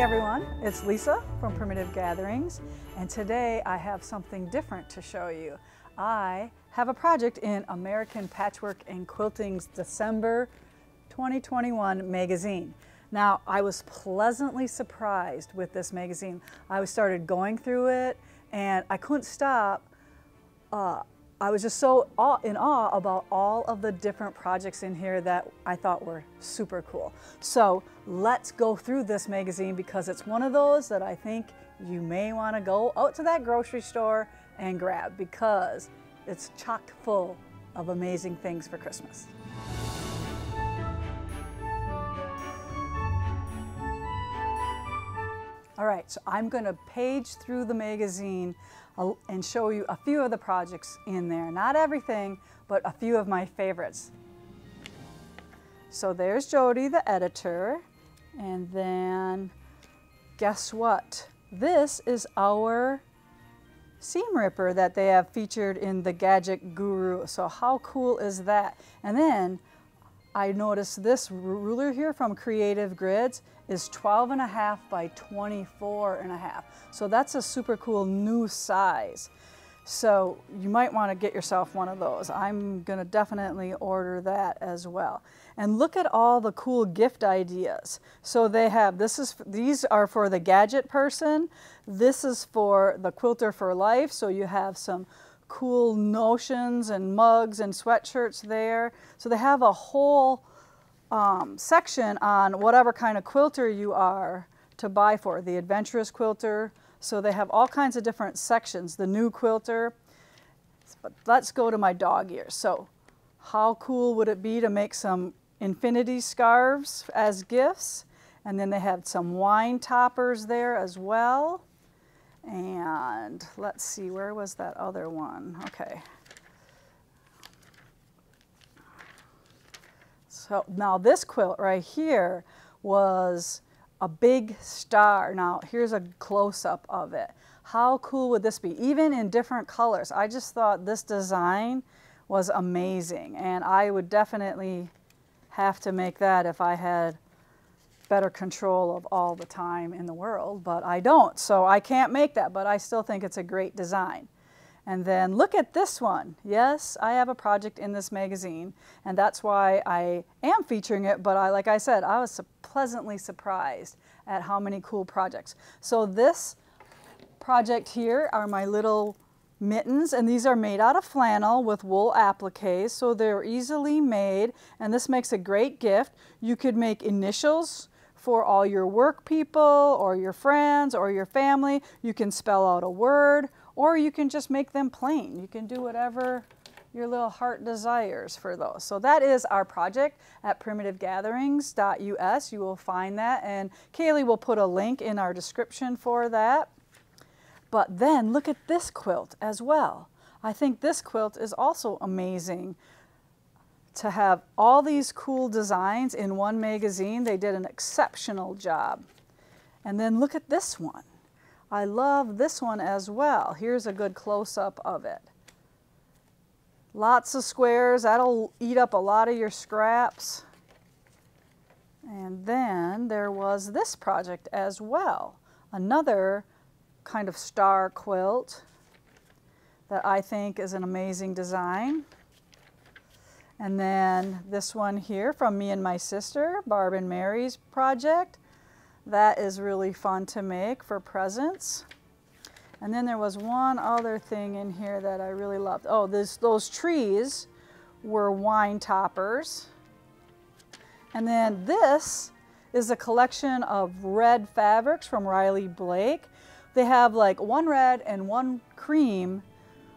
Everyone, it's Lisa from Primitive Gatherings, and today I have something different to show you. I have a project in American Patchwork and Quilting's December 2021 magazine. Now, I was pleasantly surprised with this magazine. I started going through it and I couldn't stop. Uh, I was just so in awe about all of the different projects in here that I thought were super cool. So let's go through this magazine because it's one of those that I think you may want to go out to that grocery store and grab because it's chock full of amazing things for Christmas. All right, so I'm going to page through the magazine uh, and show you a few of the projects in there. Not everything, but a few of my favorites. So there's Jody, the editor. And then guess what? This is our seam ripper that they have featured in the Gadget Guru. So how cool is that? And then I noticed this ruler here from Creative Grids is 12 and a half by 24 and a half. So that's a super cool new size. So you might want to get yourself one of those. I'm going to definitely order that as well. And look at all the cool gift ideas. So they have, this is, these are for the gadget person. This is for the quilter for life. So you have some cool notions and mugs and sweatshirts there. So they have a whole um, section on whatever kind of quilter you are to buy for, the adventurous quilter. So they have all kinds of different sections, the new quilter. But let's go to my dog ears. So how cool would it be to make some infinity scarves as gifts? And then they have some wine toppers there as well. And let's see, where was that other one? Okay. So now this quilt right here was a big star. Now here's a close-up of it. How cool would this be? Even in different colors. I just thought this design was amazing and I would definitely have to make that if I had better control of all the time in the world, but I don't. So I can't make that, but I still think it's a great design. And then look at this one. Yes, I have a project in this magazine, and that's why I am featuring it, but I, like I said, I was pleasantly surprised at how many cool projects. So this project here are my little mittens and these are made out of flannel with wool appliques so they're easily made and this makes a great gift. You could make initials for all your work people or your friends or your family. You can spell out a word or you can just make them plain. You can do whatever your little heart desires for those. So that is our project at primitivegatherings.us. You will find that and Kaylee will put a link in our description for that. But then look at this quilt as well. I think this quilt is also amazing to have all these cool designs in one magazine. They did an exceptional job. And then look at this one. I love this one as well. Here's a good close-up of it. Lots of squares. That'll eat up a lot of your scraps. And then there was this project as well. Another kind of star quilt that I think is an amazing design. And then this one here from me and my sister, Barb and Mary's project. That is really fun to make for presents. And then there was one other thing in here that I really loved. Oh, this, those trees were wine toppers. And then this is a collection of red fabrics from Riley Blake. They have like one red and one cream,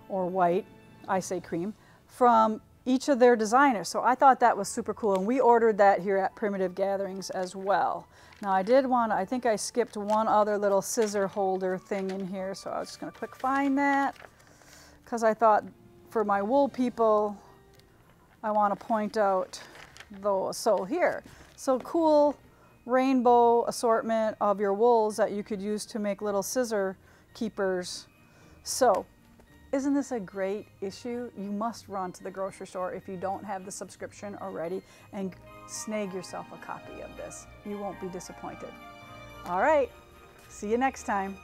or white, I say cream, from each of their designers. So I thought that was super cool. And we ordered that here at Primitive Gatherings as well. Now I did want, to, I think I skipped one other little scissor holder thing in here. So I was just gonna quick find that because I thought for my wool people, I wanna point out those. So here, so cool rainbow assortment of your wools that you could use to make little scissor keepers. So isn't this a great issue? You must run to the grocery store if you don't have the subscription already and snag yourself a copy of this. You won't be disappointed. All right, see you next time.